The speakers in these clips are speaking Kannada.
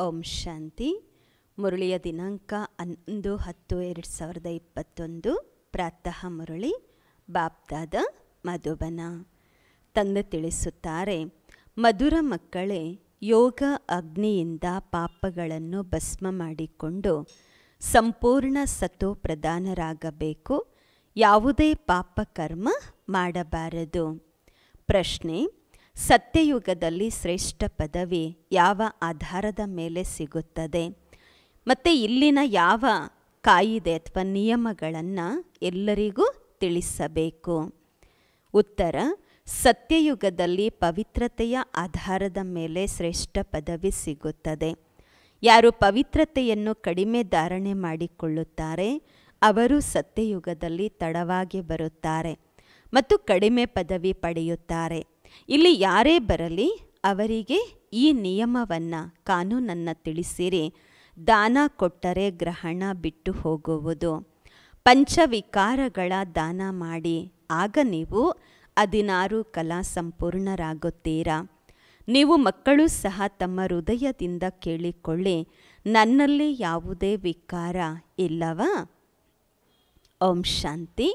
ಓಂ ಶಾಂತಿ. ಮುರುಳಿಯ ದಿನಾಂಕ ಹನ್ನೊಂದು ಹತ್ತು ಎರಡು ಸಾವಿರದ ಇಪ್ಪತ್ತೊಂದು. ಪ್ರಾತಃ ಮುರಳಿ, ಬಾಪ್ದಾದ ಮಧುಬನ. ತಂದೆ ತಿಳಿಸುತ್ತಾರೆ, ಮಧುರ ಮಕ್ಕಳೇ, ಯೋಗ ಅಗ್ನಿಯಿಂದ ಪಾಪಗಳನ್ನು ಭಸ್ಮ ಮಾಡಿಕೊಂಡು ಸಂಪೂರ್ಣ ಸತೋ ಪ್ರಧಾನರಾಗಬೇಕು. ಯಾವುದೇ ಪಾಪ ಕರ್ಮ ಮಾಡಬಾರದು. ಪ್ರಶ್ನೆ ಸತ್ಯಯುಗದಲ್ಲಿ ಶ್ರೇಷ್ಠ ಪದವಿ ಯಾವ ಆಧಾರದ ಮೇಲೆ ಸಿಗುತ್ತದೆ? ಮತ್ತು ಇಲ್ಲಿನ ಯಾವ ಕಾಯಿದೆ ಅಥವಾ ನಿಯಮಗಳನ್ನು ಎಲ್ಲರಿಗೂ ತಿಳಿಸಬೇಕು? ಉತ್ತರ, ಸತ್ಯಯುಗದಲ್ಲಿ ಪವಿತ್ರತೆಯ ಆಧಾರದ ಮೇಲೆ ಶ್ರೇಷ್ಠ ಪದವಿ ಸಿಗುತ್ತದೆ. ಯಾರು ಪವಿತ್ರತೆಯನ್ನು ಕಡಿಮೆ ಧಾರಣೆ ಮಾಡಿಕೊಳ್ಳುತ್ತಾರೆ, ಅವರು ಸತ್ಯಯುಗದಲ್ಲಿ ತಡವಾಗಿ ಬರುತ್ತಾರೆ ಮತ್ತು ಕಡಿಮೆ ಪದವಿ ಪಡೆಯುತ್ತಾರೆ. ಇಲ್ಲಿ ಯಾರೇ ಬರಲಿ ಅವರಿಗೆ ಈ ನಿಯಮವನ್ನು ಕಾನೂನನ್ನು ತಿಳಿಸಿರಿ. ದಾನ ಕೊಟ್ಟರೆ ಗ್ರಹಣ ಬಿಟ್ಟು ಹೋಗುವುದು. ಪಂಚವಿಕಾರಗಳ ದಾನ ಮಾಡಿ, ಆಗ ನೀವು ಹದಿನಾರು ಕಲಾ ಸಂಪೂರ್ಣರಾಗುತ್ತೀರಾ. ನೀವು ಮಕ್ಕಳು ಸಹ ತಮ್ಮ ಹೃದಯದಿಂದ ಕೇಳಿಕೊಳ್ಳಿ, ನನ್ನಲ್ಲಿ ಯಾವುದೇ ವಿಕಾರ ಇಲ್ಲವಾ? ಓಂ ಶಾಂತಿ.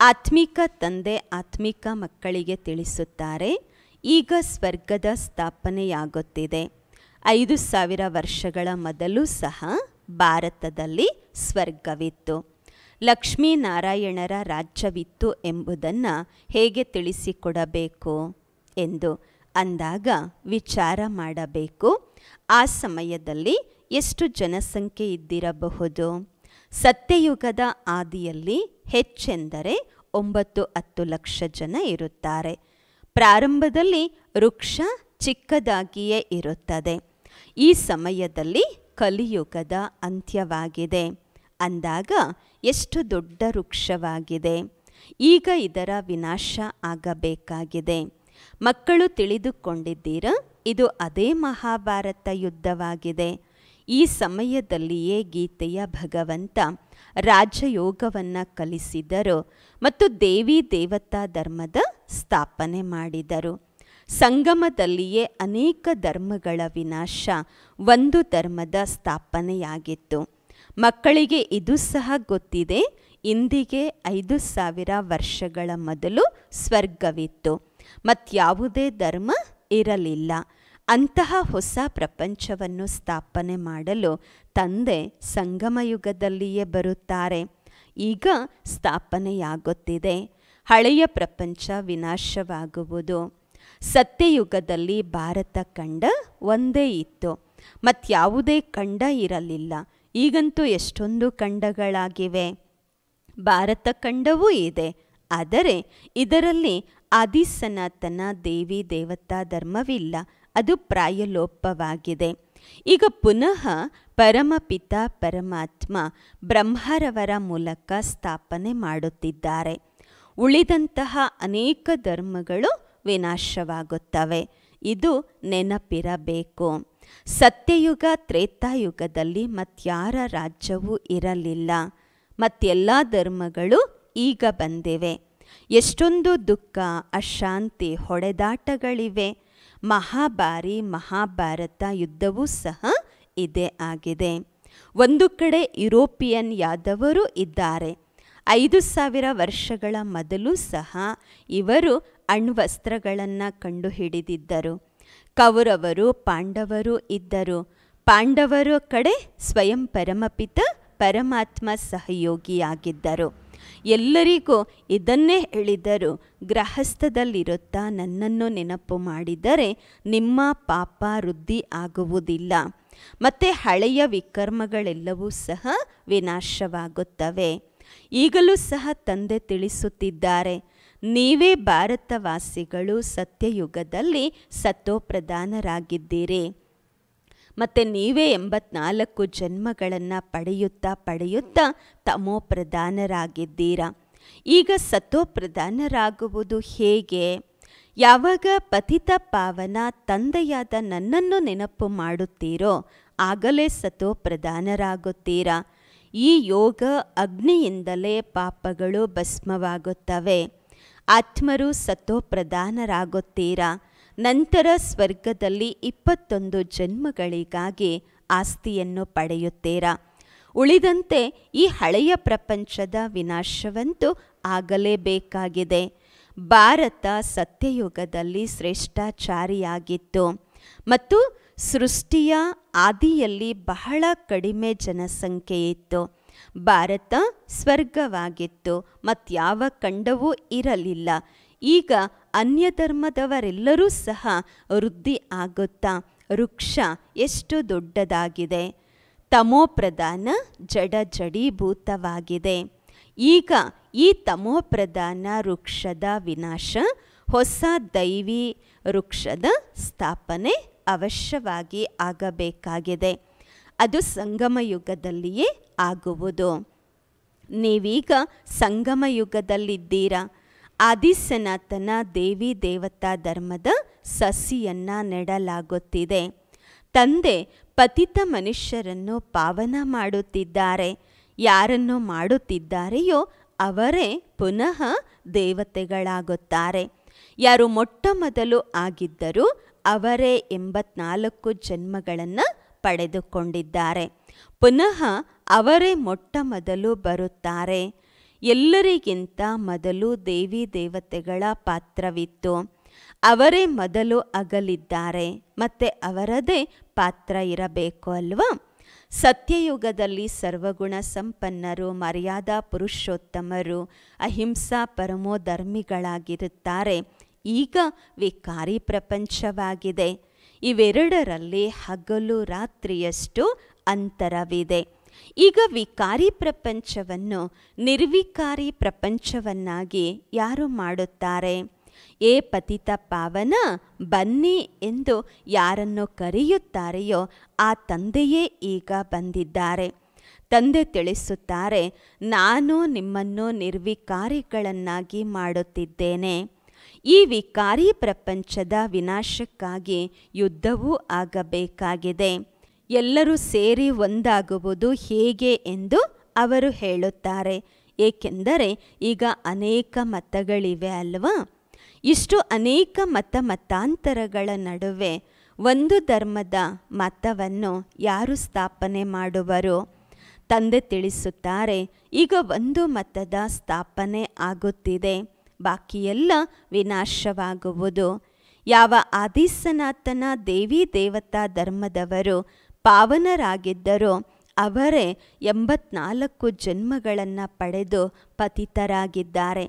ಆತ್ಮಿಕ ತಂದೆ ಆತ್ಮಿಕ ಮಕ್ಕಳಿಗೆ ತಿಳಿಸುತ್ತಾರೆ. ಈಗ ಸ್ವರ್ಗದ ಸ್ಥಾಪನೆಯಾಗುತ್ತಿದೆ. ಐದು ಸಾವಿರ ವರ್ಷಗಳ ಮೊದಲು ಸಹ ಭಾರತದಲ್ಲಿ ಸ್ವರ್ಗವಿತ್ತು. ಲಕ್ಷ್ಮೀನಾರಾಯಣರ ರಾಜ್ಯವಿತ್ತು ಎಂಬುದನ್ನು ಹೇಗೆ ತಿಳಿಸಿಕೊಡಬೇಕು ಎಂದು ಅಂದಾಗ ವಿಚಾರ ಮಾಡಬೇಕು. ಆ ಸಮಯದಲ್ಲಿ ಎಷ್ಟು ಜನಸಂಖ್ಯೆ ಇದ್ದಿರಬಹುದು? ಸತ್ಯಯುಗದ ಆದಿಯಲ್ಲಿ ಹೆಚ್ಚೆಂದರೆ ಒಂಬತ್ತು ಹತ್ತು ಲಕ್ಷ ಜನ ಇರುತ್ತಾರೆ. ಪ್ರಾರಂಭದಲ್ಲಿ ವೃಕ್ಷ ಚಿಕ್ಕದಾಗಿಯೇ ಇರುತ್ತದೆ. ಈ ಸಮಯದಲ್ಲಿ ಕಲಿಯುಗದ ಅಂತ್ಯವಾಗಿದೆ. ಅಂದಾಗ ಎಷ್ಟು ದೊಡ್ಡ ವೃಕ್ಷವಾಗಿದೆ. ಈಗ ಇದರ ವಿನಾಶ ಆಗಬೇಕಾಗಿದೆ. ಮಕ್ಕಳು ತಿಳಿದುಕೊಂಡಿದ್ದೀರ, ಇದು ಅದೇ ಮಹಾಭಾರತ ಯುದ್ಧವಾಗಿದೆ. ಈ ಸಮಯದಲ್ಲಿಯೇ ಗೀತೆಯ ಭಗವಂತ ರಾಜಯೋಗವನ್ನು ಕಲಿಸಿದರು ಮತ್ತು ದೇವಿ ದೇವತಾ ಧರ್ಮದ ಸ್ಥಾಪನೆ ಮಾಡಿದರು. ಸಂಗಮದಲ್ಲಿಯೇ ಅನೇಕ ಧರ್ಮಗಳ ವಿನಾಶ ಒಂದು ಧರ್ಮದ ಸ್ಥಾಪನೆಯಾಗಿತ್ತು. ಮಕ್ಕಳಿಗೆ ಇದು ಸಹ ಗೊತ್ತಿದೆ, ಇಂದಿಗೆ ಐದು ಸಾವಿರ ವರ್ಷಗಳ ಮೊದಲು ಸ್ವರ್ಗವಿತ್ತು. ಮತ್ಯಾವುದೇ ಧರ್ಮ ಇರಲಿಲ್ಲ. ಅಂತಹ ಹೊಸ ಪ್ರಪಂಚವನ್ನು ಸ್ಥಾಪನೆ ಮಾಡಲು ತಂದೆ ಸಂಗಮಯುಗದಲ್ಲಿಯೇ ಬರುತ್ತಾರೆ. ಈಗ ಸ್ಥಾಪನೆಯಾಗುತ್ತಿದೆ. ಹಳೆಯ ಪ್ರಪಂಚ ವಿನಾಶವಾಗುವುದು. ಸತ್ಯಯುಗದಲ್ಲಿ ಭಾರತ ಖಂಡ ಒಂದೇ ಇತ್ತು. ಮತ್ಯಾವುದೇ ಖಂಡ ಇರಲಿಲ್ಲ. ಈಗಂತೂ ಎಷ್ಟೊಂದು ಖಂಡಗಳಾಗಿವೆ ಭಾರತ ಖಂಡವೂ ಇದೆ. ಆದರೆ ಇದರಲ್ಲಿ ಆದಿಸನಾತನ ದೇವಿ ದೇವತಾ ಧರ್ಮವಿಲ್ಲ, ಅದು ಪ್ರಾಯಲೋಪವಾಗಿದೆ. ಈಗ ಪುನಃ ಪರಮಪಿತ ಪರಮಾತ್ಮ ಬ್ರಹ್ಮರವರ ಮೂಲಕ ಸ್ಥಾಪನೆ ಮಾಡುತ್ತಿದ್ದಾರೆ. ಉಳಿದಂತಹ ಅನೇಕ ಧರ್ಮಗಳು ವಿನಾಶವಾಗುತ್ತವೆ. ಇದು ನೆನಪಿರಬೇಕು. ಸತ್ಯಯುಗ, ತ್ರೇತಾಯುಗದಲ್ಲಿ ಮತ್ಯಾರ ರಾಜ್ಯವೂ ಇರಲಿಲ್ಲ. ಮತ್ತೆಲ್ಲ ಧರ್ಮಗಳು ಈಗ ಬಂದಿವೆ. ಎಷ್ಟೊಂದು ದುಃಖ, ಅಶಾಂತಿ, ಹೊಡೆದಾಟಗಳಿವೆ. ಮಹಾಭಾರಿ ಮಹಾಭಾರತ ಯುದ್ಧವೂ ಸಹ ಇದೇ ಆಗಿದೆ. ಒಂದು ಕಡೆ ಯುರೋಪಿಯನ್ ಯಾದವರು ಇದ್ದಾರೆ. ಐದು ಸಾವಿರ ವರ್ಷಗಳ ಮೊದಲು ಸಹ ಇವರು ಅಣ್ವಸ್ತ್ರಗಳನ್ನು ಕಂಡುಹಿಡಿದಿದ್ದರು. ಕೌರವರು, ಪಾಂಡವರು ಇದ್ದರು. ಪಾಂಡವರ ಕಡೆ ಸ್ವಯಂ ಪರಮಪಿತ, ಪರಮಾತ್ಮ ಸಹಯೋಗಿಯಾಗಿದ್ದರು. ಎಲ್ಲರಿಗೂ ಇದನ್ನೇ ಹೇಳಿದರು ಗೃಹಸ್ಥದಲ್ಲಿರುತ್ತಾ ನನ್ನನ್ನು ನೆನಪು ಮಾಡಿದರೆ ನಿಮ್ಮ ಪಾಪ ವೃದ್ಧಿ ಆಗುವುದಿಲ್ಲ. ಮತ್ತು ಹಳೆಯ ವಿಕರ್ಮಗಳೆಲ್ಲವೂ ಸಹ ವಿನಾಶವಾಗುತ್ತವೆ. ಈಗಲೂ ಸಹ ತಂದೆ ತಿಳಿಸುತ್ತಿದ್ದಾರೆ. ನೀವೇ ಭಾರತವಾಸಿಗಳು ಸತ್ಯಯುಗದಲ್ಲಿ ಸತೋಪ್ರಧಾನರಾಗಿದ್ದೀರಿ ಮತ್ತು ನೀವೇ ಎಂಬತ್ನಾಲ್ಕು ಜನ್ಮಗಳನ್ನು ಪಡೆಯುತ್ತಾ ಪಡೆಯುತ್ತಾ ತಮೋ ಪ್ರಧಾನರಾಗಿದ್ದೀರಾ. ಈಗ ಸತೋ ಪ್ರಧಾನರಾಗುವುದು ಹೇಗೆ? ಯಾವಾಗ ಪತಿತ ಪಾವನ ತಂದೆಯಾದ ನನ್ನನ್ನು ನೆನಪು ಮಾಡುತ್ತೀರೋ, ಆಗಲೇ ಸತೋ ಪ್ರಧಾನರಾಗುತ್ತೀರಾ. ಈ ಯೋಗ ಅಗ್ನಿಯಿಂದಲೇ ಪಾಪಗಳು ಭಸ್ಮವಾಗುತ್ತವೆ. ಆತ್ಮರು ಸತೋ ಪ್ರಧಾನರಾಗುತ್ತೀರಾ. ನಂತರ ಸ್ವರ್ಗದಲ್ಲಿ ಇಪ್ಪತ್ತೊಂದು ಜನ್ಮಗಳಿಗಾಗಿ ಆಸ್ತಿಯನ್ನು ಪಡೆಯುತ್ತೀರಾ? ಉಳಿದಂತೆ ಈ ಹಳೆಯ ಪ್ರಪಂಚದ ವಿನಾಶವಂತೂ ಆಗಲೇಬೇಕಾಗಿದೆ. ಭಾರತ ಸತ್ಯಯುಗದಲ್ಲಿ ಶ್ರೇಷ್ಠಾಚಾರಿಯಾಗಿತ್ತು ಮತ್ತು ಸೃಷ್ಟಿಯ ಆದಿಯಲ್ಲಿ ಬಹಳ ಕಡಿಮೆ ಜನಸಂಖ್ಯೆ ಇತ್ತು. ಭಾರತ ಸ್ವರ್ಗವಾಗಿತ್ತು ಮತ್ಯಾವ ಖಂಡವೂ ಇರಲಿಲ್ಲ. ಈಗ ಅನ್ಯ ಧರ್ಮದವರೆಲ್ಲರೂ ಸಹ ವೃದ್ಧಿ ಆಗುತ್ತಾ? ವೃಕ್ಷ ಎಷ್ಟು ದೊಡ್ಡದಾಗಿದೆ? ತಮೋಪ್ರಧಾನ ಜಡ ಜಡೀಭೂತವಾಗಿದೆ ಈಗ ಈ ತಮೋಪ್ರಧಾನ ವೃಕ್ಷದ ವಿನಾಶ, ಹೊಸ ದೈವಿ ವೃಕ್ಷದ ಸ್ಥಾಪನೆ ಅವಶ್ಯವಾಗಿ ಆಗಬೇಕಾಗಿದೆ. ಅದು ಸಂಗಮ ಯುಗದಲ್ಲಿಯೇ ಆಗುವುದು. ನೀವೀಗ ಸಂಗಮ ಯುಗದಲ್ಲಿದ್ದೀರಾ ಆದಿಸನಾತನ ದೇವಿ ದೇವತಾ ಧರ್ಮದ ಸಸಿಯನ್ನು ನೆಡಲಾಗುತ್ತಿದೆ. ತಂದೆ ಪತಿತ ಮನುಷ್ಯರನ್ನು ಪಾವನ ಮಾಡುತ್ತಿದ್ದಾರೆ. ಯಾರನ್ನು ಮಾಡುತ್ತಿದ್ದಾರೆಯೋ ಅವರೇ ಪುನಃ ದೇವತೆಗಳಾಗುತ್ತಾರೆ. ಯಾರು ಮೊಟ್ಟ ಮೊದಲು ಆಗಿದ್ದರೂ ಅವರೇ ಎಂಬತ್ನಾಲ್ಕು ಜನ್ಮಗಳನ್ನು ಪಡೆದುಕೊಂಡಿದ್ದಾರೆ. ಪುನಃ ಅವರೇ ಮೊಟ್ಟ ಮೊದಲು ಬರುತ್ತಾರೆ. ಎಲ್ಲರಿಗಿಂತ ಮೊದಲು ದೇವಿ ದೇವತೆಗಳ ಪಾತ್ರವಿತ್ತು. ಅವರೇ ಮೊದಲು ಅಗಲಿದ್ದಾರೆ, ಮತ್ತೆ ಅವರದೇ ಪಾತ್ರ ಇರಬೇಕು ಅಲ್ವಾ? ಸತ್ಯಯುಗದಲ್ಲಿ ಸರ್ವಗುಣ ಸಂಪನ್ನರು, ಮರ್ಯಾದಾ ಪುರುಷೋತ್ತಮರು, ಅಹಿಂಸಾ ಪರಮೋಧರ್ಮಿಗಳಾಗಿರುತ್ತಾರೆ ಈಗ ವಿಕಾರಿ ಪ್ರಪಂಚವಾಗಿದೆ. ಇವೆರಡರಲ್ಲಿ ಹಗಲು ರಾತ್ರಿಯಷ್ಟು ಅಂತರವಿದೆ. ಈಗ ವಿಕಾರಿ ಪ್ರಪಂಚವನ್ನು ನಿರ್ವಿಕಾರಿ ಪ್ರಪಂಚವನ್ನಾಗಿ ಯಾರು ಮಾಡುತ್ತಾರೆ? ಏ ಪತಿತ ಪಾವನ, ಬನ್ನಿ ಎಂದು ಯಾರನ್ನು ಕರೆಯುತ್ತಾರೆಯೋ ಆ ತಂದೆಯೇ ಈಗ ಬಂದಿದ್ದಾರೆ. ತಂದೆ ತಿಳಿಸುತ್ತಾರೆ, ನಾನು ನಿಮ್ಮನ್ನು ನಿರ್ವಿಕಾರಿಗಳನ್ನಾಗಿ ಮಾಡುತ್ತಿದ್ದೇನೆ. ಈ ವಿಕಾರಿ ಪ್ರಪಂಚದ ವಿನಾಶಕ್ಕಾಗಿ ಯುದ್ಧವೂ ಆಗಬೇಕಾಗಿದೆ. ಎಲ್ಲರೂ ಸೇರಿ ಒಂದಾಗುವುದು ಹೇಗೆ ಎಂದು ಅವರು ಹೇಳುತ್ತಾರೆ. ಏಕೆಂದರೆ ಈಗ ಅನೇಕ ಮತಗಳಿವೆ ಅಲ್ವಾ? ಇಷ್ಟು ಅನೇಕ ಮತ ಮತಾಂತರಗಳ ನಡುವೆ ಒಂದು ಧರ್ಮದ ಮತವನ್ನು ಯಾರು ಸ್ಥಾಪನೆ ಮಾಡುವರು? ತಂದೆ ತಿಳಿಸುತ್ತಾರೆ, ಈಗ ಒಂದು ಮತದ ಸ್ಥಾಪನೆ ಆಗುತ್ತಿದೆ, ಬಾಕಿಯೆಲ್ಲ ವಿನಾಶವಾಗುವುದು. ಯಾವ ಆದಿಸನಾತನ ದೇವಿ ದೇವತಾ ಧರ್ಮದವರು ಪಾವನರಾಗಿದ್ದರೋ ಅವರೇ ಎಂಬತ್ನಾಲ್ಕು ಜನ್ಮಗಳನ್ನು ಪಡೆದು ಪತಿತರಾಗಿದ್ದಾರೆ.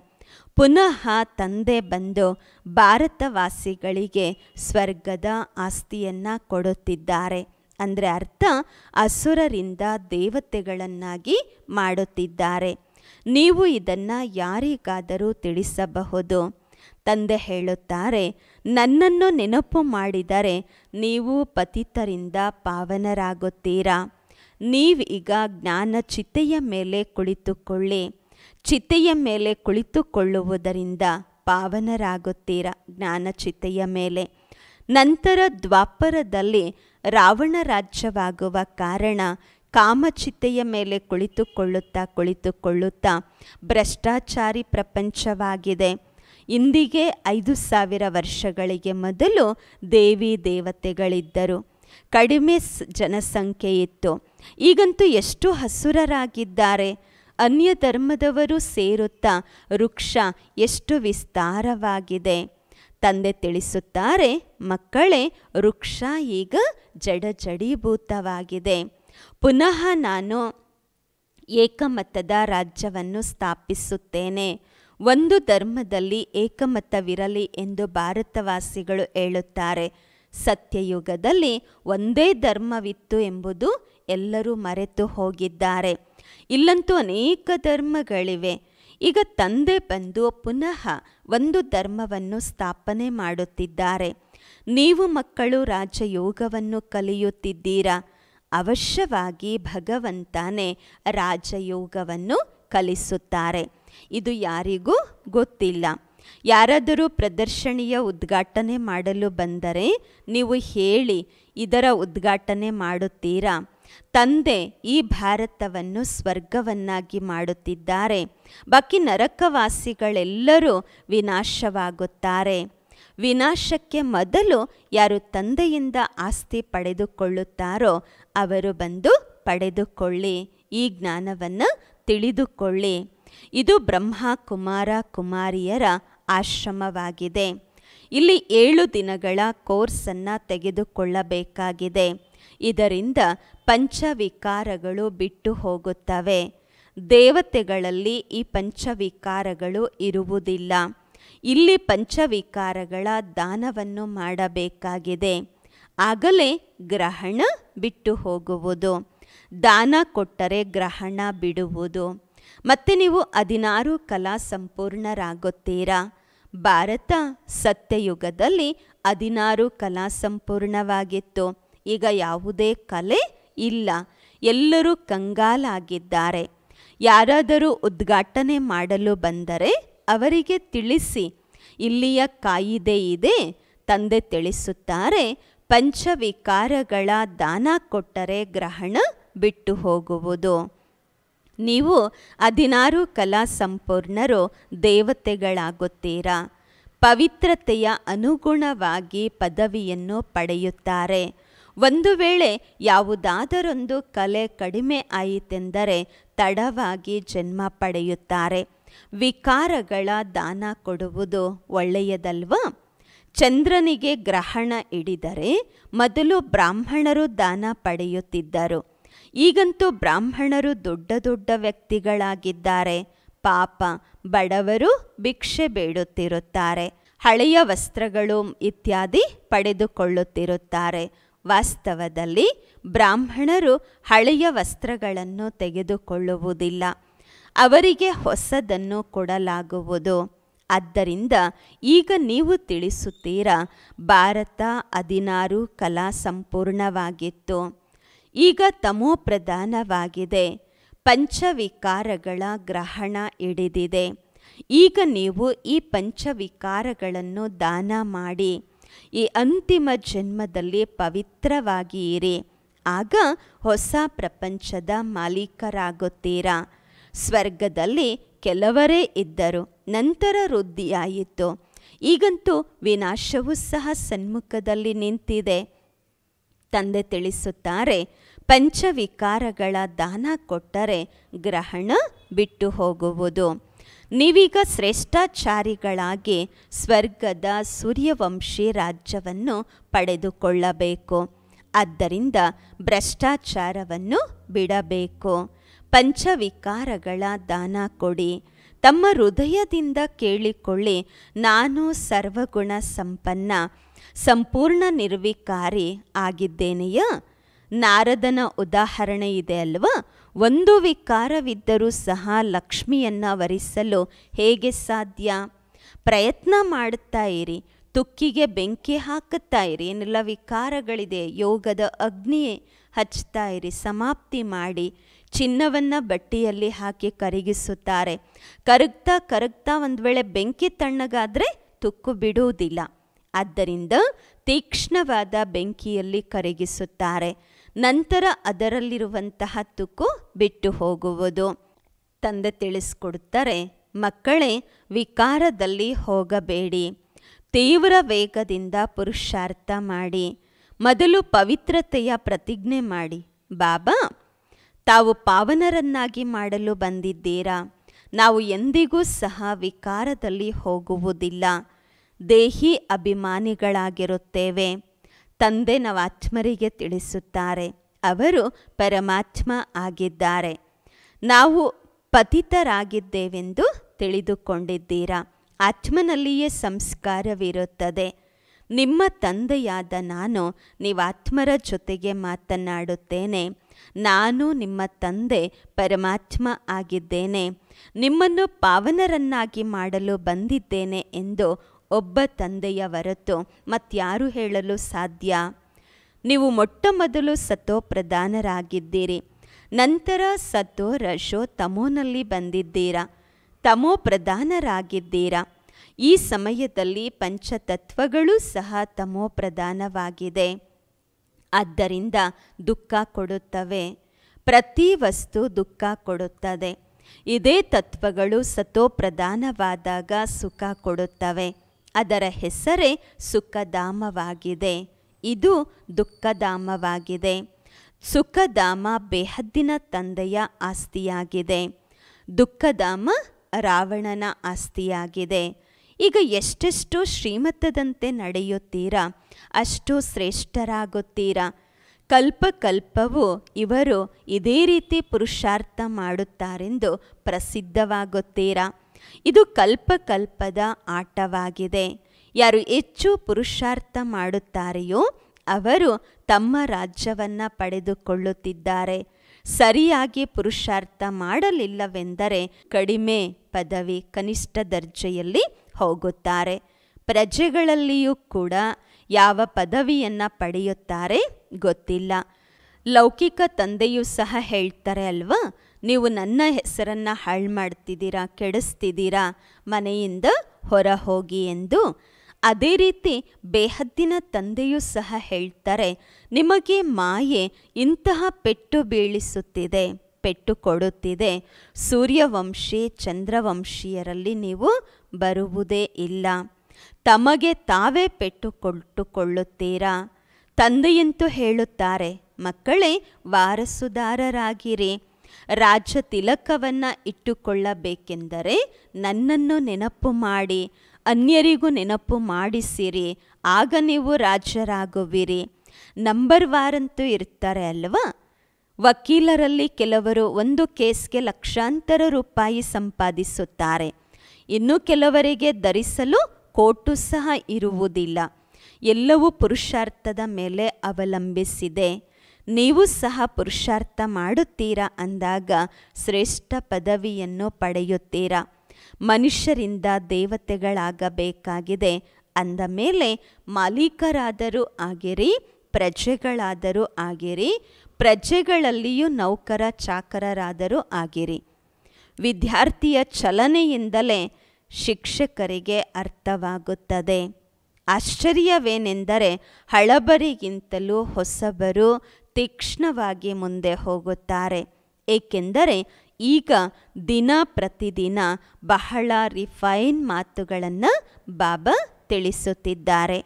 ಪುನಃ ತಂದೆ ಬಂದು ಭಾರತವಾಸಿಗಳಿಗೆ ಸ್ವರ್ಗದ ಆಸ್ತಿಯನ್ನು ಕೊಡುತ್ತಿದ್ದಾರೆ. ಅಂದರೆ ಅರ್ಥ, ಅಸುರರಿಂದ ದೇವತೆಗಳನ್ನಾಗಿ ಮಾಡುತ್ತಿದ್ದಾರೆ. ನೀವು ಇದನ್ನು ಯಾರಿಗಾದರೂ ತಿಳಿಸಬಹುದು. ತಂದೆ ಹೇಳುತ್ತಾರೆ, ನನ್ನನ್ನು ನೆನಪು ಮಾಡಿದರೆ ನೀವು ಪತಿತರಿಂದ ಪಾವನರಾಗುತ್ತೀರಾ? ನೀವೀಗ ಜ್ಞಾನ ಚಿತೆಯ ಮೇಲೆ ಕುಳಿತುಕೊಳ್ಳಿ. ಚಿತೆಯ ಮೇಲೆ ಕುಳಿತುಕೊಳ್ಳುವುದರಿಂದ ಪಾವನರಾಗುತ್ತೀರಾ ಜ್ಞಾನ ಚಿತೆಯ ಮೇಲೆ? ನಂತರ ದ್ವಾಪರದಲ್ಲಿ ರಾವಣ ರಾಜ್ಯವಾಗುವ ಕಾರಣ ಕಾಮಚಿತೆಯ ಮೇಲೆ ಕುಳಿತುಕೊಳ್ಳುತ್ತಾ ಕುಳಿತುಕೊಳ್ಳುತ್ತಾ ಭ್ರಷ್ಟಾಚಾರಿ ಪ್ರಪಂಚವಾಗಿದೆ. ಇಂದಿಗೆ ಐದು ಸಾವಿರ ವರ್ಷಗಳಿಗೆ ಮೊದಲು ದೇವಿ ದೇವತೆಗಳಿದ್ದರು. ಕಡಿಮೆ ಜನಸಂಖ್ಯೆ ಇತ್ತು. ಈಗಂತೂ ಎಷ್ಟು ಹಸುರರಾಗಿದ್ದಾರೆ. ಅನ್ಯ ಧರ್ಮದವರು ಸೇರುತ್ತಾ ವೃಕ್ಷ ಎಷ್ಟು ವಿಸ್ತಾರವಾಗಿದೆ. ತಂದೆ ತಿಳಿಸುತ್ತಾರೆ, ಮಕ್ಕಳೇ, ವೃಕ್ಷ ಈಗ ಜಡಜಡೀಭೂತವಾಗಿದೆ. ಪುನಃ ನಾನು ಏಕಮತದ ರಾಜ್ಯವನ್ನು ಸ್ಥಾಪಿಸುತ್ತೇನೆ. ಒಂದು ಧರ್ಮದಲ್ಲಿ ಏಕಮತವಿರಲಿ ಎಂದು ಭಾರತವಾಸಿಗಳು ಹೇಳುತ್ತಾರೆ. ಸತ್ಯಯುಗದಲ್ಲಿ ಒಂದೇ ಧರ್ಮವಿತ್ತು ಎಂಬುದು ಎಲ್ಲರೂ ಮರೆತು ಹೋಗಿದ್ದಾರೆ. ಇಲ್ಲಂತೂ ಅನೇಕ ಧರ್ಮಗಳಿವೆ. ಈಗ ತಂದೆ ಬಂದು ಪುನಃ ಒಂದು ಧರ್ಮವನ್ನು ಸ್ಥಾಪನೆ ಮಾಡುತ್ತಿದ್ದಾರೆ. ನೀವು ಮಕ್ಕಳು ರಾಜಯೋಗವನ್ನು ಕಲಿಯುತ್ತಿದ್ದೀರಾ? ಅವಶ್ಯವಾಗಿ ಭಗವಂತನೇ ರಾಜಯೋಗವನ್ನು ಕಲಿಸುತ್ತಾರೆ. ಇದು ಯಾರಿಗೂ ಗೊತ್ತಿಲ್ಲ. ಯಾರಾದರೂ ಪ್ರದರ್ಶನಿಯ ಉದ್ಘಾಟನೆ ಮಾಡಲು ಬಂದರೆ ನೀವು ಹೇಳಿ, ಇದರ ಉದ್ಘಾಟನೆ ಮಾಡುತ್ತೀರಾ? ತಂದೆ ಈ ಭಾರತವನ್ನು ಸ್ವರ್ಗವನ್ನಾಗಿ ಮಾಡುತ್ತಿದ್ದಾರೆ. ಬಾಕಿ ನರಕವಾಸಿಗಳೆಲ್ಲರೂ ವಿನಾಶವಾಗುತ್ತಾರೆ. ವಿನಾಶಕ್ಕೆ ಮೊದಲು ಯಾರು ತಂದೆಯಿಂದ ಆಸ್ತಿ ಪಡೆದುಕೊಳ್ಳುತ್ತಾರೋ ಅವರು ಬಂದು ಪಡೆದುಕೊಳ್ಳಿ. ಈ ಜ್ಞಾನವನ್ನು ತಿಳಿದುಕೊಳ್ಳಿ. ಇದು ಬ್ರಹ್ಮ ಕುಮಾರ ಕುಮಾರಿಯರ ಆಶ್ರಮವಾಗಿದೆ. ಇಲ್ಲಿ ಏಳು ದಿನಗಳ ಕೋರ್ಸನ್ನು ತೆಗೆದುಕೊಳ್ಳಬೇಕಾಗಿದೆ. ಇದರಿಂದ ಪಂಚವಿಕಾರಗಳು ಬಿಟ್ಟು ಹೋಗುತ್ತವೆ. ದೇವತೆಗಳಲ್ಲಿ ಈ ಪಂಚವಿಕಾರಗಳು ಇರುವುದಿಲ್ಲ. ಇಲ್ಲಿ ಪಂಚವಿಕಾರಗಳ ದಾನವನ್ನು ಮಾಡಬೇಕಾಗಿದೆ. ಆಗಲೇ ಗ್ರಹಣ ಬಿಟ್ಟು ಹೋಗುವುದು. ದಾನ ಕೊಟ್ಟರೆ ಗ್ರಹಣ ಬಿಡುವುದು. ಮತ್ತೆ ನೀವು ಹದಿನಾರು ಕಲಾ ಸಂಪೂರ್ಣರಾಗುತ್ತೀರಾ? ಭಾರತ ಸತ್ಯಯುಗದಲ್ಲಿ ಹದಿನಾರು ಕಲಾ ಸಂಪೂರ್ಣವಾಗಿತ್ತು. ಈಗ ಯಾವುದೇ ಕಲೆ ಇಲ್ಲ. ಎಲ್ಲರೂ ಕಂಗಾಲಾಗಿದ್ದಾರೆ. ಯಾರಾದರೂ ಉದ್ಘಾಟನೆ ಮಾಡಲು ಬಂದರೆ ಅವರಿಗೆ ತಿಳಿಸಿ. ಇಲ್ಲಿಯ ಕಾಯಿದೆ ಇದೆ. ತಂದೆ ತಿಳಿಸುತ್ತಾರೆ, ಪಂಚವಿಕಾರಗಳ ದಾನ ಕೊಟ್ಟರೆ ಗ್ರಹಣ ಬಿಟ್ಟು ಹೋಗುವುದು. ನೀವು ಹದಿನಾರು ಕಲಾ ಸಂಪೂರ್ಣರು ದೇವತೆಗಳಾಗುತ್ತೀರಾ? ಪವಿತ್ರತೆಯ ಅನುಗುಣವಾಗಿ ಪದವಿಯನ್ನು ಪಡೆಯುತ್ತಾರೆ. ಒಂದು ವೇಳೆ ಯಾವುದಾದರೊಂದು ಕಲೆ ಕಡಿಮೆ ಆಯಿತೆಂದರೆ ತಡವಾಗಿ ಜನ್ಮ ಪಡೆಯುತ್ತಾರೆ. ವಿಕಾರಗಳ ದಾನ ಕೊಡುವುದು ಒಳ್ಳೆಯದಲ್ವಾ? ಚಂದ್ರನಿಗೆ ಗ್ರಹಣ ಹಿಡಿದರೆ ಮೊದಲು ಬ್ರಾಹ್ಮಣರು ದಾನ ಪಡೆಯುತ್ತಿದ್ದರು. ಈಗಂತೂ ಬ್ರಾಹ್ಮಣರು ದೊಡ್ಡ ದೊಡ್ಡ ವ್ಯಕ್ತಿಗಳಾಗಿದ್ದಾರೆ. ಪಾಪ ಬಡವರು ಭಿಕ್ಷೆ ಬೇಡುತ್ತಿರುತ್ತಾರೆ. ಹಳೆಯ ವಸ್ತ್ರಗಳು ಇತ್ಯಾದಿ ಪಡೆದುಕೊಳ್ಳುತ್ತಿರುತ್ತಾರೆ. ವಾಸ್ತವದಲ್ಲಿ ಬ್ರಾಹ್ಮಣರು ಹಳೆಯ ವಸ್ತ್ರಗಳನ್ನು ತೆಗೆದುಕೊಳ್ಳುವುದಿಲ್ಲ. ಅವರಿಗೆ ಹೊಸದನ್ನು ಕೊಡಲಾಗುವುದು. ಆದ್ದರಿಂದ ಈಗ ನೀವು ತಿಳಿಸುತ್ತೀರಾ, ಭಾರತ ಹದಿನಾರು ಕಲಾ ಸಂಪೂರ್ಣವಾಗಿತ್ತು. ಈಗ ತಮೋ ಪ್ರಧಾನವಾಗಿದೆ ಪಂಚವಿಕಾರಗಳ ಗ್ರಹಣ ಹಿಡಿದಿದೆ. ಈಗ ನೀವು ಈ ಪಂಚವಿಕಾರಗಳನ್ನು ದಾನ ಮಾಡಿ, ಈ ಅಂತಿಮ ಜನ್ಮದಲ್ಲಿ ಪವಿತ್ರವಾಗಿ ಇರಿ ಆಗ ಹೊಸ ಪ್ರಪಂಚದ ಮಾಲೀಕರಾಗುತ್ತೀರಾ? ಸ್ವರ್ಗದಲ್ಲಿ ಕೆಲವರೇ ಇದ್ದರು, ನಂತರ ವೃದ್ಧಿಯಾಯಿತು. ಈಗಂತೂ ವಿನಾಶವೂ ಸಹ ಸನ್ಮುಖದಲ್ಲಿ ನಿಂತಿದೆ. ತಂದೆ ತಿಳಿಸುತ್ತಾರೆ, ಪಂಚವಿಕಾರಗಳ ದಾನ ಕೊಟ್ಟರೆ ಗ್ರಹಣ ಬಿಟ್ಟು ಹೋಗುವುದು. ನೀವೀಗ ಶ್ರೇಷ್ಠಾಚಾರಿಗಳಾಗಿ ಸ್ವರ್ಗದ ಸೂರ್ಯವಂಶಿ ರಾಜ್ಯವನ್ನು ಪಡೆದುಕೊಳ್ಳಬೇಕು. ಆದ್ದರಿಂದ ಭ್ರಷ್ಟಾಚಾರವನ್ನು ಬಿಡಬೇಕು. ಪಂಚವಿಕಾರಗಳ ದಾನ ಕೊಡಿ. ತಮ್ಮ ಹೃದಯದಿಂದ ಕೇಳಿಕೊಳ್ಳಿ, ನಾನು ಸರ್ವಗುಣ ಸಂಪನ್ನ ಸಂಪೂರ್ಣ ನಿರ್ವಿಕಾರಿ ಆಗಿದ್ದೇನೆಯ? ನಾರದನ ಉದಾಹರಣೆ ಇದೆ ಅಲ್ವಾ? ಒಂದು ವಿಕಾರವಿದ್ದರೂ ಸಹ ಲಕ್ಷ್ಮಿಯನ್ನು ವರಿಸಲು ಹೇಗೆ ಸಾಧ್ಯ? ಪ್ರಯತ್ನ ಮಾಡುತ್ತಾ ಇರಿ, ತುಕ್ಕಿಗೆ ಬೆಂಕಿ ಹಾಕುತ್ತಾ ಇರಿ, ಏನೆಲ್ಲ ವಿಕಾರಗಳಿದೆ, ಯೋಗದ ಅಗ್ನಿ ಹಚ್ತಾ ಇರಿ, ಸಮಾಪ್ತಿ ಮಾಡಿ, ಚಿನ್ನವನ್ನು ಬಟ್ಟೆಯಲ್ಲಿ ಹಾಕಿ ಕರಗಿಸುತ್ತಾರೆ. ಕರಗ್ತಾ ಕರಗ್ತಾ ಒಂದು ವೇಳೆ ಬೆಂಕಿ ತಣ್ಣಗಾದರೆ ತುಕ್ಕು ಬಿಡುವುದಿಲ್ಲ. ಆದ್ದರಿಂದ ತೀಕ್ಷ್ಣವಾದ ಬೆಂಕಿಯಲ್ಲಿ ಕರಗಿಸುತ್ತಾರೆ. ನಂತರ ಅದರಲ್ಲಿರುವಂತಹ ತುಕ್ಕು ಬಿಟ್ಟು ಹೋಗುವುದು. ತಂದೆ ತಿಳಿಸ್ಕೊಡುತ್ತಾರೆ, ಮಕ್ಕಳೇ, ವಿಕಾರದಲ್ಲಿ ಹೋಗಬೇಡಿ. ತೀವ್ರ ವೇಗದಿಂದ ಪುರುಷಾರ್ಥ ಮಾಡಿ. ಮೊದಲು ಪವಿತ್ರತೆಯ ಪ್ರತಿಜ್ಞೆ ಮಾಡಿ. ಬಾಬಾ, ತಾವು ಪಾವನರನ್ನಾಗಿ ಮಾಡಲು ಬಂದಿದ್ದೀರಾ? ನಾವು ಎಂದಿಗೂ ಸಹ ವಿಕಾರದಲ್ಲಿ ಹೋಗುವುದಿಲ್ಲ. ದೇಹಿ ಅಭಿಮಾನಿಗಳಾಗಿರುತ್ತೇವೆ. ತಂದೆ ನವಾತ್ಮರಿಗೆ ತಿಳಿಸುತ್ತಾರೆ, ಅವರು ಪರಮಾತ್ಮ ಆಗಿದ್ದಾರೆ. ನಾವು ಪತಿತರಾಗಿದ್ದೇವೆಂದು ತಿಳಿದುಕೊಂಡಿದ್ದೀರಾ? ಆತ್ಮನಲ್ಲಿಯೇ ಸಂಸ್ಕಾರವಿರುತ್ತದೆ. ನಿಮ್ಮ ತಂದೆಯಾದ ನಾನು ನೀವು ಆತ್ಮರ ಜೊತೆಗೆ ಮಾತನಾಡುತ್ತೇನೆ. ನಾನು ನಿಮ್ಮ ತಂದೆ ಪರಮಾತ್ಮ ಆಗಿದ್ದೇನೆ. ನಿಮ್ಮನ್ನು ಪಾವನರನ್ನಾಗಿ ಮಾಡಲು ಬಂದಿದ್ದೇನೆ ಎಂದು ಒಬ್ಬ ತಂದೆಯ ಹೊರತು ಮತ್ಯಾರು ಹೇಳಲು ಸಾಧ್ಯ? ನೀವು ಮೊಟ್ಟ ಮೊದಲು ಸತೋ ಪ್ರಧಾನರಾಗಿದ್ದೀರಿ, ನಂತರ ಸತೋ ರಶೋ ತಮೋನಲ್ಲಿ ಬಂದಿದ್ದೀರಾ? ತಮೋ ಪ್ರಧಾನರಾಗಿದ್ದೀರಾ? ಈ ಸಮಯದಲ್ಲಿ ಪಂಚತತ್ವಗಳು ಸಹ ತಮೋ ಪ್ರಧಾನವಾಗಿದೆ. ಆದ್ದರಿಂದ ದುಃಖ ಕೊಡುತ್ತವೆ. ಪ್ರತಿ ವಸ್ತು ದುಃಖ ಕೊಡುತ್ತದೆ. ಇದೇ ತತ್ವಗಳು ಸತೋ ಪ್ರಧಾನವಾದಾಗ ಸುಖ ಕೊಡುತ್ತವೆ. ಅದರ ಹೆಸರೇ ಸುಖಧಾಮವಾಗಿದೆ. ಇದು ದುಃಖಧಾಮವಾಗಿದೆ. ಸುಖಧಾಮ ಬೇಹದ್ದಿನ ತಂದೆಯ ಆಸ್ತಿಯಾಗಿದೆ. ದುಃಖಧಾಮ ರಾವಣನ ಆಸ್ತಿಯಾಗಿದೆ. ಈಗ ಎಷ್ಟೆಷ್ಟು ಶ್ರೀಮತದಂತೆ ನಡೆಯುತ್ತೀರಾ? ಅಷ್ಟು ಶ್ರೇಷ್ಠರಾಗುತ್ತೀರಾ? ಕಲ್ಪಕಲ್ಪವು ಇವರು ಇದೇ ರೀತಿ ಪುರುಷಾರ್ಥ ಮಾಡುತ್ತಾರೆಂದು ಪ್ರಸಿದ್ಧವಾಗುತ್ತೀರಾ? ಇದು ಕಲ್ಪಕಲ್ಪದ ಆಟವಾಗಿದೆ. ಯಾರು ಹೆಚ್ಚು ಪುರುಷಾರ್ಥ ಮಾಡುತ್ತಾರೆಯೋ ಅವರು ತಮ್ಮ ರಾಜ್ಯವನ್ನು ಪಡೆದುಕೊಳ್ಳುತ್ತಿದ್ದಾರೆ. ಸರಿಯಾಗಿ ಪುರುಷಾರ್ಥ ಮಾಡಲಿಲ್ಲವೆಂದರೆ ಕಡಿಮೆ ಪದವಿ, ಕನಿಷ್ಠ ದರ್ಜೆಯಲ್ಲಿ ಹೋಗುತ್ತಾರೆ. ಪ್ರಜೆಗಳಲ್ಲಿಯೂ ಕೂಡ ಯಾವ ಪದವಿಯನ್ನು ಪಡೆಯುತ್ತಾರೆ ಗೊತ್ತಿಲ್ಲ. ಲೌಕಿಕ ತಂದೆಯೂ ಸಹ ಹೇಳ್ತಾರೆ ಅಲ್ವಾ? ನೀವು ನನ್ನ ಹೆಸರನ್ನು ಹಾಳು ಮಾಡ್ತಿದ್ದೀರಾ, ಕೆಡಿಸ್ತಿದ್ದೀರಾ, ಮನೆಯಿಂದ ಹೊರ ಹೋಗಿ ಎಂದು ಅದೇ ರೀತಿ ಬೇಹದ್ದಿನ ತಂದೆಯೂ ಸಹ ಹೇಳ್ತಾರೆ, ನಿಮಗೆ ಮಾಯೆ ಇಂತಹ ಪೆಟ್ಟು ಬೀಳಿಸುತ್ತಿದೆ, ಪೆಟ್ಟು ಕೊಡುತ್ತಿದೆ. ಸೂರ್ಯವಂಶಿ, ಚಂದ್ರವಂಶೀಯರಲ್ಲಿ ನೀವು ಬರುವುದೇ ಇಲ್ಲ. ತಮಗೆ ತಾವೇ ಪೆಟ್ಟು ಕೊಟ್ಟುಕೊಳ್ಳುತ್ತೀರಾ? ತಂದೆಯಂತೂ ಹೇಳುತ್ತಾರೆ, ಮಕ್ಕಳೇ, ವಾರಸುದಾರರಾಗಿರಿ. ರಾಜ ತಿಲಕವನ್ನು ಇಟ್ಟುಕೊಳ್ಳಬೇಕೆಂದರೆ ನನ್ನನ್ನು ನೆನಪು ಮಾಡಿ, ಅನ್ಯರಿಗೂ ನೆನಪು ಮಾಡಿಸಿರಿ, ಆಗ ನೀವು ರಾಜರಾಗುವಿರಿ ನಂಬರ್ ವಾರಂತೂ ಇರ್ತಾರೆ ಅಲ್ವಾ? ವಕೀಲರಲ್ಲಿ ಕೆಲವರು ಒಂದು ಕೇಸ್ಗೆ ಲಕ್ಷಾಂತರ ರೂಪಾಯಿ ಸಂಪಾದಿಸುತ್ತಾರೆ. ಇನ್ನು ಕೆಲವರಿಗೆ ಧರಿಸಲು ಕೋಟು ಸಹ ಇರುವುದಿಲ್ಲ. ಎಲ್ಲವೂ ಪುರುಷಾರ್ಥದ ಮೇಲೆ ಅವಲಂಬಿಸಿದೆ. ನೀವು ಸಹ ಪುರುಷಾರ್ಥ ಮಾಡುತ್ತೀರಾ ಅಂದಾಗ ಶ್ರೇಷ್ಠ ಪದವಿಯನ್ನು ಪಡೆಯುತ್ತೀರಾ? ಮನುಷ್ಯರಿಂದ ದೇವತೆಗಳಾಗಬೇಕಾಗಿದೆ. ಅಂದ ಮೇಲೆ ಮಾಲೀಕರಾದರೂ ಆಗಿರಿ, ಪ್ರಜೆಗಳಾದರೂ ಆಗಿರಿ, ಪ್ರಜೆಗಳಲ್ಲಿಯೂ ನೌಕರ ಚಾಕರರಾದರೂ ಆಗಿರಿ. ವಿದ್ಯಾರ್ಥಿಯ ಚಲನೆಯಿಂದಲೇ ಶಿಕ್ಷಕರಿಗೆ ಅರ್ಥವಾಗುತ್ತದೆ. ಆಶ್ಚರ್ಯವೇನೆಂದರೆ ಹಳಬರಿಗಿಂತಲೂ ಹೊಸಬರು ತೀಕ್ಷ್ಣವಾಗಿ ಮುಂದೆ ಹೋಗುತ್ತಾರೆ. ಏಕೆಂದರೆ ಈಗ ದಿನ ಪ್ರತಿದಿನ ಬಹಳ ರಿಫೈನ್ ಮಾತುಗಳನ್ನು ಬಾಬಾ ತಿಳಿಸುತ್ತಿದ್ದಾರೆ.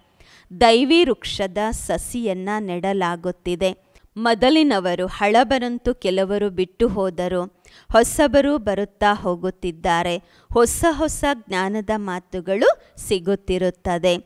ದೈವಿ ವೃಕ್ಷದ ಸಸಿಯನ್ನು ನೆಡಲಾಗುತ್ತಿದೆ. ಮೊದಲಿನವರು ಹಳಬರಂತೂ ಕೆಲವರು ಬಿಟ್ಟು ಹೋದರು. ಹೊಸಬರು ಬರುತ್ತಾ ಹೋಗುತ್ತಿದ್ದಾರೆ. ಹೊಸ ಹೊಸ ಜ್ಞಾನದ ಮಾತುಗಳು ಸಿಗುತ್ತಿರುತ್ತದೆ.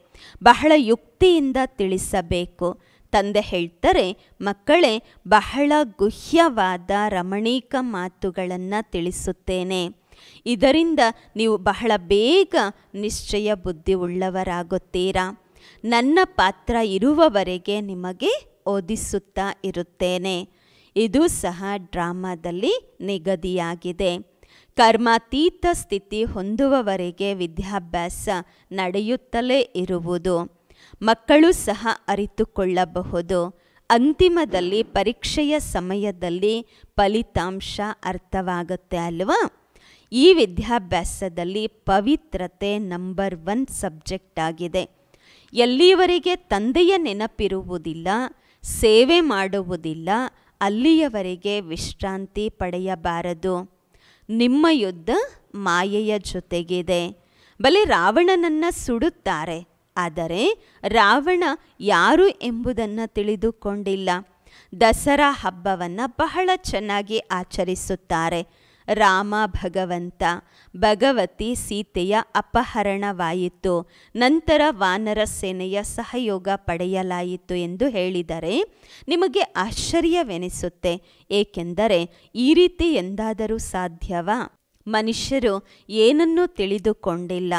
ಬಹಳ ಯುಕ್ತಿಯಿಂದ ತಿಳಿಸಬೇಕು. ತಂದೆ ಹೇಳ್ತಾರೆ, ಮಕ್ಕಳೇ, ಬಹಳ ಗುಹ್ಯವಾದ ರಮಣೀಕ ಮಾತುಗಳನ್ನು ತಿಳಿಸುತ್ತೇನೆ. ಇದರಿಂದ ನೀವು ಬಹಳ ಬೇಗ ನಿಶ್ಚಯ ಬುದ್ಧಿ ಉಳ್ಳವರಾಗುತ್ತೀರಾ ನನ್ನ ಪಾತ್ರ ಇರುವವರೆಗೆ ನಿಮಗೆ ಓದಿಸುತ್ತಾ ಇರುತ್ತೇನೆ. ಇದು ಸಹ ಡ್ರಾಮಾದಲ್ಲಿ ನಿಗದಿಯಾಗಿದೆ. ಕರ್ಮಾತೀತ ಸ್ಥಿತಿ ಹೊಂದುವವರೆಗೆ ವಿದ್ಯಾಭ್ಯಾಸ ನಡೆಯುತ್ತಲೇ ಇರುವುದು. ಮಕ್ಕಳು ಸಹ ಅರಿತುಕೊಳ್ಳಬಹುದು. ಅಂತಿಮದಲ್ಲಿ ಪರೀಕ್ಷೆಯ ಸಮಯದಲ್ಲಿ ಫಲಿತಾಂಶ ಅರ್ಥವಾಗುತ್ತೆ ಅಲ್ವಾ? ಈ ವಿದ್ಯಾಭ್ಯಾಸದಲ್ಲಿ ಪವಿತ್ರತೆ ನಂಬರ್ ಒನ್ ಸಬ್ಜೆಕ್ಟ್ ಆಗಿದೆ. ಎಲ್ಲಿಯವರೆಗೆ ತಂದೆಯ ನೆನಪಿರುವುದಿಲ್ಲ, ಸೇವೆ ಮಾಡುವುದಿಲ್ಲ, ಅಲ್ಲಿಯವರೆಗೆ ವಿಶ್ರಾಂತಿ ಪಡೆಯಬಾರದು. ನಿಮ್ಮ ಯುದ್ಧ ಮಾಯೆಯ ಜೊತೆಗಿದೆ. ಬಲೆ ರಾವಣನನ್ನು ಸುಡುತ್ತಾರೆ. ಆದರೆ ರಾವಣ ಯಾರು ಎಂಬುದನ್ನು ತಿಳಿದುಕೊಂಡಿಲ್ಲ. ದಸರಾ ಹಬ್ಬವನ್ನು ಬಹಳ ಚೆನ್ನಾಗಿ ಆಚರಿಸುತ್ತಾರೆ. ರಾಮ ಭಗವಂತ, ಭಗವತಿ ಸೀತೆಯ ಅಪಹರಣವಾಯಿತು. ನಂತರ ವಾನರ ಸೇನೆಯ ಸಹಯೋಗ ಪಡೆಯಲಾಯಿತು ಎಂದು ಹೇಳಿದರೆ ನಿಮಗೆ ಆಶ್ಚರ್ಯವೆನಿಸುತ್ತೆ. ಏಕೆಂದರೆ ಈ ರೀತಿ ಎಂದಾದರೂ ಸಾಧ್ಯವಾ? ಮನುಷ್ಯರು ಏನನ್ನೂ ತಿಳಿದುಕೊಂಡಿಲ್ಲ.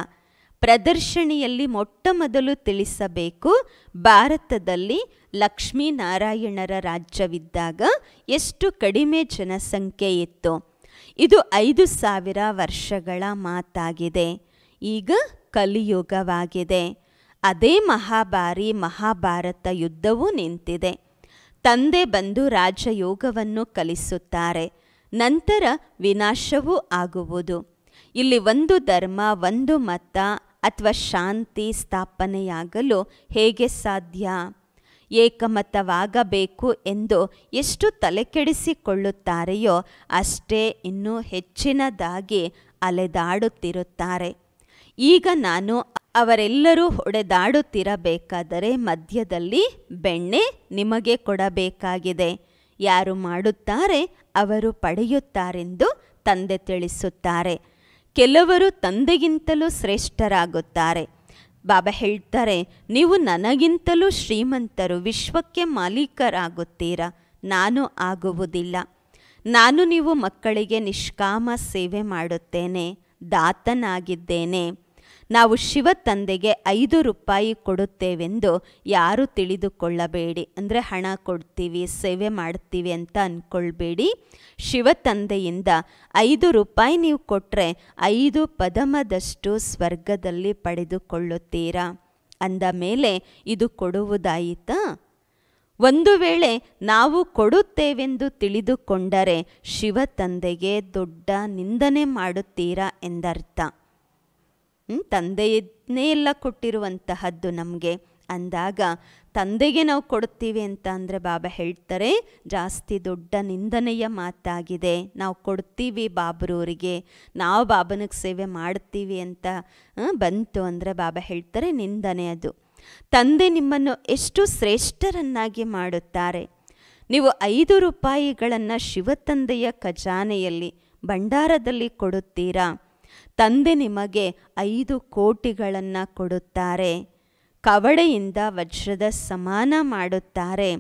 ಪ್ರದರ್ಶನಿಯಲ್ಲಿ ಮೊಟ್ಟ ಮೊದಲು ತಿಳಿಸಬೇಕು, ಭಾರತದಲ್ಲಿ ಲಕ್ಷ್ಮೀನಾರಾಯಣರ ರಾಜ್ಯವಿದ್ದಾಗ ಎಷ್ಟು ಕಡಿಮೆ ಜನಸಂಖ್ಯೆ ಇತ್ತು? ಇದು ಐದು ಸಾವಿರ ವರ್ಷಗಳ ಮಾತಾಗಿದೆ. ಈಗ ಕಲಿಯುಗವಾಗಿದೆ. ಅದೇ ಮಹಾಭಾರಿ ಮಹಾಭಾರತ ಯುದ್ಧವೂ ನಿಂತಿದೆ. ತಂದೆ ಬಂದು ರಾಜಯೋಗವನ್ನು ಕಲಿಸುತ್ತಾರೆ. ನಂತರ ವಿನಾಶವೂ ಆಗುವುದು. ಇಲ್ಲಿ ಒಂದು ಧರ್ಮ, ಒಂದು ಮತ ಅಥವಾ ಶಾಂತಿ ಸ್ಥಾಪನೆಯಾಗಲು ಹೇಗೆ ಸಾಧ್ಯ? ಏಕಮತವಾಗಬೇಕು ಎಂದು ಎಷ್ಟು ತಲೆಕೆಡಿಸಿಕೊಳ್ಳುತ್ತಾರೆಯೋ ಅಷ್ಟೇ ಇನ್ನೂ ಹೆಚ್ಚಿನದಾಗಿ ಅಲೆದಾಡುತ್ತಿರುತ್ತಾರೆ. ಈಗ ನಾನು ಅವರೆಲ್ಲರೂ ಹೊಡೆದಾಡುತ್ತಿರಬೇಕಾದರೆ ಮಧ್ಯದಲ್ಲಿ ಬೆಣ್ಣೆ ನಿಮಗೆ ಕೊಡಬೇಕಾಗಿದೆ. ಯಾರು ಮಾಡುತ್ತಾರೆ ಅವರು ಪಡೆಯುತ್ತಾರೆಂದು ತಂದೆ ತಿಳಿಸುತ್ತಾರೆ. ಕೆಲವರು ತಂದೆಗಿಂತಲೂ ಶ್ರೇಷ್ಠರಾಗುತ್ತಾರೆ. ಬಾಬಾ ಹೇಳ್ತಾರೆ, ನೀವು ನನಗಿಂತಲೂ ಶ್ರೀಮಂತರು, ವಿಶ್ವಕ್ಕೆ ಮಾಲೀಕರಾಗುತ್ತೀರಾ? ನಾನು ಆಗುವುದಿಲ್ಲ. ನಾನು ನೀವು ಮಕ್ಕಳಿಗೆ ನಿಷ್ಕಾಮ ಸೇವೆ ಮಾಡುತ್ತೇನೆ, ದಾತನಾಗಿದ್ದೇನೆ. ನಾವು ಶಿವ ತಂದೆಗೆ ಐದು ರೂಪಾಯಿ ಕೊಡುತ್ತೇವೆಂದು ಯಾರು ತಿಳಿದುಕೊಳ್ಳಬೇಡಿ. ಅಂದರೆ ಹಣ ಕೊಡ್ತೀವಿ, ಸೇವೆ ಮಾಡ್ತೀವಿ ಅಂತ ಅಂದ್ಕೊಳ್ಬೇಡಿ ಶಿವ ತಂದೆಯಿಂದ ಐದು ರೂಪಾಯಿ ನೀವು ಕೊಟ್ಟರೆ ಐದು ಪದಮದಷ್ಟು ಸ್ವರ್ಗದಲ್ಲಿ ಪಡೆದುಕೊಳ್ಳುತ್ತೀರಾ? ಅಂದ ಮೇಲೆ, ಇದು ಕೊಡುವುದಾಯಿತಾ? ಒಂದು ವೇಳೆ ನಾವು ಕೊಡುತ್ತೇವೆಂದು ತಿಳಿದುಕೊಂಡರೆ ಶಿವ ತಂದೆಗೆ ದೊಡ್ಡ ನಿಂದನೆ ಮಾಡುತ್ತೀರಾ ಎಂದರ್ಥ. ತಂದೆಯನ್ನೇ ಎಲ್ಲ ಕೊಟ್ಟಿರುವಂತಹದ್ದು ನಮಗೆ. ಅಂದಾಗ ತಂದೆಗೆ ನಾವು ಕೊಡ್ತೀವಿ ಅಂತ ಅಂದರೆ ಬಾಬಾ ಹೇಳ್ತಾರೆ, ಜಾಸ್ತಿ ದೊಡ್ಡ ನಿಂದನೆಯ ಮಾತಾಗಿದೆ. ನಾವು ಕೊಡ್ತೀವಿ ಬಾಬ್ರೂರಿಗೆ. ನಾವು ಬಾಬನಿಗೆ ಸೇವೆ ಮಾಡ್ತೀವಿ ಅಂತ ಬಂತು ಅಂದರೆ ಬಾಬಾ ಹೇಳ್ತಾರೆ ನಿಂದನೆ ಅದು. ತಂದೆ ನಿಮ್ಮನ್ನು ಎಷ್ಟು ಶ್ರೇಷ್ಠರನ್ನಾಗಿ ಮಾಡುತ್ತಾರೆ. ನೀವು ಐದು ರೂಪಾಯಿಗಳನ್ನು ಶಿವತಂದೆಯ ಖಜಾನೆಯಲ್ಲಿ, ಭಂಡಾರದಲ್ಲಿ ಕೊಡುತ್ತೀರಾ? ತಂದೆ ನಿಮಗೆ ಐದು ಕೋಟಿಗಳನ್ನು ಕೊಡುತ್ತಾರೆ. ಕವಡೆಯಿಂದ ವಜ್ರದ ಸಮಾನ ಮಾಡುತ್ತಾರೆ.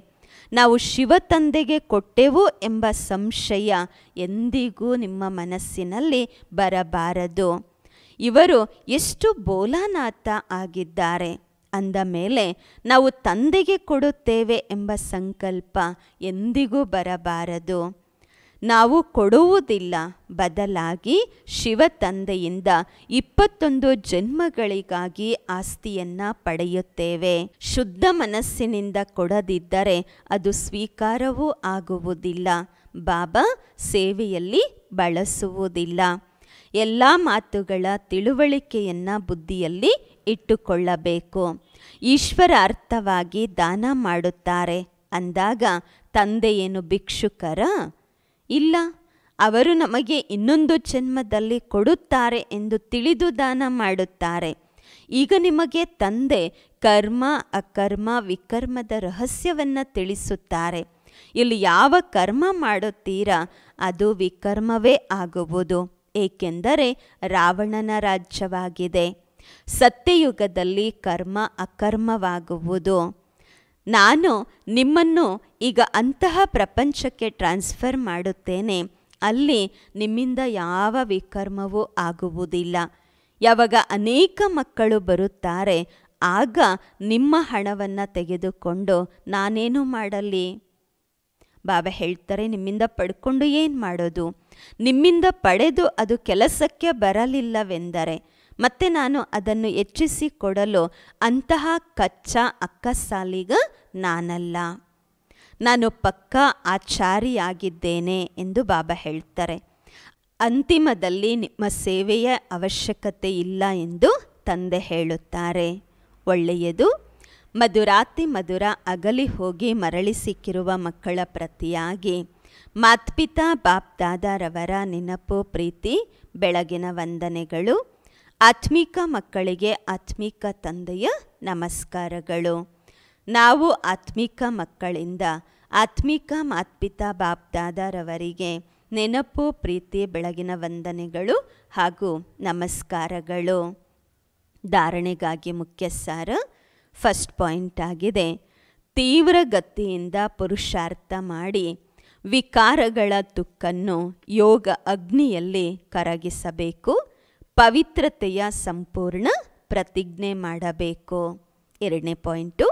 ನಾವು ಶಿವ ತಂದೆಗೆ ಕೊಟ್ಟೆವು ಎಂಬ ಸಂಶಯ ಎಂದಿಗೂ ನಿಮ್ಮ ಮನಸ್ಸಿನಲ್ಲಿ ಬರಬಾರದು. ಇವರು ಎಷ್ಟು ಬೋಲಾನಾಥ ಆಗಿದ್ದಾರೆ. ಅಂದ ಮೇಲೆ, ನಾವು ತಂದೆಗೆ ಕೊಡುತ್ತೇವೆ ಎಂಬ ಸಂಕಲ್ಪ ಎಂದಿಗೂ ಬರಬಾರದು. ನಾವು ಕೊಡುವುದಿಲ್ಲ. ಬದಲಾಗಿ ಶಿವ ತಂದೆಯಿಂದ ಇಪ್ಪತ್ತೊಂದು ಜನ್ಮಗಳಿಗಾಗಿ ಆಸ್ತಿಯನ್ನ ಪಡೆಯುತ್ತೇವೆ. ಶುದ್ಧ ಮನಸ್ಸಿನಿಂದ ಕೊಡದಿದ್ದರೆ ಅದು ಸ್ವೀಕಾರವೂ ಆಗುವುದಿಲ್ಲ. ಬಾಬಾ ಸೇವೆಯಲ್ಲಿ ಬಳಸುವುದಿಲ್ಲ. ಎಲ್ಲ ಮಾತುಗಳ ತಿಳುವಳಿಕೆಯನ್ನ ಬುದ್ಧಿಯಲ್ಲಿ ಇಟ್ಟುಕೊಳ್ಳಬೇಕು. ಈಶ್ವರ ಅರ್ಥವಾಗಿ ದಾನ ಮಾಡುತ್ತಾರೆ. ಅಂದಾಗ, ತಂದೆಯೇನು ಭಿಕ್ಷುಕರ? ಇಲ್ಲ, ಅವರು ನಮಗೆ ಇನ್ನೊಂದು ಜನ್ಮದಲ್ಲಿ ಕೊಡುತ್ತಾರೆ ಎಂದು ತಿಳಿದು ದಾನ ಮಾಡುತ್ತಾರೆ. ಈಗ ನಿಮಗೆ ತಂದೆ, ಕರ್ಮ, ಅಕರ್ಮ, ವಿಕರ್ಮದ ರಹಸ್ಯವನ್ನು ತಿಳಿಸುತ್ತಾರೆ. ಇಲ್ಲಿ ಯಾವ ಕರ್ಮ ಮಾಡುತ್ತೀರಾ, ಅದು ವಿಕರ್ಮವೇ ಆಗುವುದು. ಏಕೆಂದರೆ ರಾವಣನ ರಾಜ್ಯವಾಗಿದೆ. ಸತ್ಯಯುಗದಲ್ಲಿ ಕರ್ಮ ಅಕರ್ಮವಾಗುವುದು. ನಾನು ನಿಮ್ಮನ್ನು ಈಗ ಅಂತಹ ಪ್ರಪಂಚಕ್ಕೆ ಟ್ರಾನ್ಸ್ಫರ್ ಮಾಡುತ್ತೇನೆ. ಅಲ್ಲಿ ನಿಮ್ಮಿಂದ ಯಾವ ವಿಕರ್ಮವೂ ಆಗುವುದಿಲ್ಲ. ಯಾವಾಗ ಅನೇಕ ಮಕ್ಕಳು ಬರುತ್ತಾರೆ, ಆಗ ನಿಮ್ಮ ಹಣವನ್ನು ತೆಗೆದುಕೊಂಡು ನಾನೇನು ಮಾಡಲಿ? ಬಾಬಾ ಹೇಳ್ತಾರೆ, ನಿಮ್ಮಿಂದ ಪಡ್ಕೊಂಡು ಏನು ಮಾಡೋದು? ನಿಮ್ಮಿಂದ ಪಡೆದು ಅದು ಕೆಲಸಕ್ಕೆ ಬರಲಿಲ್ಲವೆಂದರೆ ಮತ್ತೆ ನಾನು ಅದನ್ನು ಹೆಚ್ಚಿಸಿ ಕೊಡಲು ಅಂತಹ ಕಚ್ಚಾ ಅಕ್ಕಸಾಲಿಗ ನಾನಲ್ಲ. ನಾನು ಪಕ್ಕಾ ಆಚಾರಿಯಾಗಿದ್ದೇನೆ ಎಂದು ಬಾಬಾ ಹೇಳ್ತಾರೆ. ಅಂತಿಮದಲ್ಲಿ ನಿಮ್ಮ ಸೇವೆಯ ಅವಶ್ಯಕತೆ ಇಲ್ಲ ಎಂದು ತಂದೆ ಹೇಳುತ್ತಾರೆ. ಒಳ್ಳೆಯದು. ಮಧುರಾತಿ ಮಧುರ ಅಗಲಿ ಹೋಗಿ ಮರಳಿ ಸಿಕ್ಕಿರುವ ಮಕ್ಕಳ ಪ್ರತಿಯಾಗಿ ಮಾತ್ಪಿತಾ ಬಾಪ್ ದಾದಾರವರ ನೆನಪು ಪ್ರೀತಿ, ಬೆಳಗಿನ ವಂದನೆಗಳು ಆತ್ಮಿಕ ಮಕ್ಕಳಿಗೆ ಆತ್ಮಿಕ ತಂದೆಯ ನಮಸ್ಕಾರಗಳು. ನಾವು ಆತ್ಮಿಕ ಮಕ್ಕಳಿಂದ ಆತ್ಮಿಕ ಮಾತ್ಪಿತಾ ಬಾಪ್ ದಾದಾರವರಿಗೆ ನೆನಪು, ಪ್ರೀತಿ, ಬೆಳಗಿನ ವಂದನೆಗಳು ಹಾಗೂ ನಮಸ್ಕಾರಗಳು. ಧಾರಣೆಗಾಗಿ ಮುಖ್ಯ ಸಾರ ಫಸ್ಟ್ ಪಾಯಿಂಟ್ ಆಗಿದೆ. ತೀವ್ರ ಗತಿಯಿಂದ ಪುರುಷಾರ್ಥ ಮಾಡಿ ವಿಕಾರಗಳ ತುಕ್ಕನ್ನು ಯೋಗ ಅಗ್ನಿಯಲ್ಲಿ ಕರಗಿಸಬೇಕು. ಪವಿತ್ರತೆಯ ಸಂಪೂರ್ಣ ಪ್ರತಿಜ್ಞೆ ಮಾಡಬೇಕು. ಎರಡನೇ ಪಾಯಿಂಟು,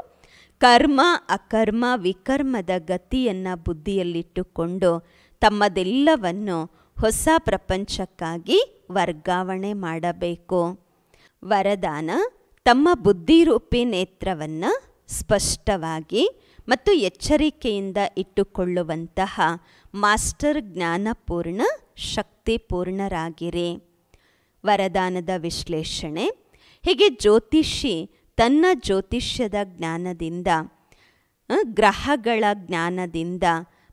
ಕರ್ಮ, ಅಕರ್ಮ, ವಿಕರ್ಮದ ಗತಿಯನ್ನು ಬುದ್ಧಿಯಲ್ಲಿಟ್ಟುಕೊಂಡು ತಮ್ಮದೆಲ್ಲವನ್ನು ಹೊಸ ಪ್ರಪಂಚಕ್ಕಾಗಿ ವರ್ಗಾವಣೆ ಮಾಡಬೇಕು. ವರದಾನ, ತಮ್ಮ ಬುದ್ಧಿರೂಪಿ ನೇತ್ರವನ್ನು ಸ್ಪಷ್ಟವಾಗಿ ಮತ್ತು ಎಚ್ಚರಿಕೆಯಿಂದ ಇಟ್ಟುಕೊಳ್ಳುವಂತಹ ಮಾಸ್ಟರ್ ಜ್ಞಾನಪೂರ್ಣ ಶಕ್ತಿಪೂರ್ಣರಾಗಿರಿ. ವರದಾನದ ವಿಶ್ಲೇಷಣೆ. ಹೀಗೆ ಜ್ಯೋತಿಷಿ ತನ್ನ ಜ್ಯೋತಿಷ್ಯದ ಜ್ಞಾನದಿಂದ ಗ್ರಹಗಳ ಜ್ಞಾನದಿಂದ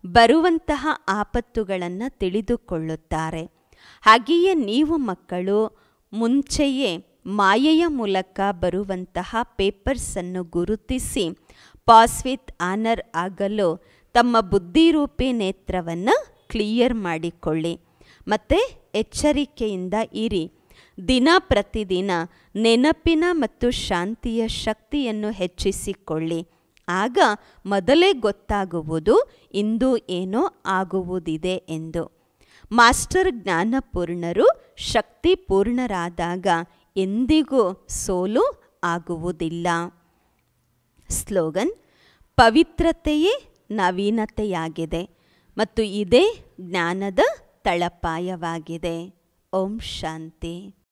ಬರುವಂತಹ ಆಪತ್ತುಗಳನ್ನು ತಿಳಿದುಕೊಳ್ಳುತ್ತಾರೆ. ಹಾಗೆಯೇ ನೀವು ಮಕ್ಕಳು ಮುಂಚೆಯೇ ಮಾಯೆಯ ಮೂಲಕ ಬರುವಂತಹ ಪೇಪರ್ಸನ್ನು ಗುರುತಿಸಿ ಪಾಸ್ ವಿತ್ ಆನರ್ ಆಗಲು ತಮ್ಮ ಬುದ್ಧಿರೂಪಿ ನೇತ್ರವನ್ನು ಕ್ಲಿಯರ್ ಮಾಡಿಕೊಳ್ಳಿ. ಮತ್ತು ಎಚ್ಚರಿಕೆಯಿಂದ ಇರಿ. ದಿನ ಪ್ರತಿದಿನ ನೆನಪಿನ ಮತ್ತು ಶಾಂತಿಯ ಶಕ್ತಿಯನ್ನು ಹೆಚ್ಚಿಸಿಕೊಳ್ಳಿ. ಆಗ ಮೊದಲೇ ಗೊತ್ತಾಗುವುದು, ಇಂದು ಏನೋ ಆಗುವುದಿದೆ ಎಂದು. ಮಾಸ್ಟರ್ ಜ್ಞಾನಪೂರ್ಣರು ಶಕ್ತಿಪೂರ್ಣರಾದಾಗ ಎಂದಿಗೂ ಸೋಲು ಆಗುವುದಿಲ್ಲ. ಸ್ಲೋಗನ್, ಪವಿತ್ರತೆಯೇ ನವೀನತೆಯಾಗಿದೆ ಮತ್ತು ಇದೇ ಜ್ಞಾನದ ತಳಪಾಯವಾಗಿದೆ. ಓಂ ಶಾಂತಿ.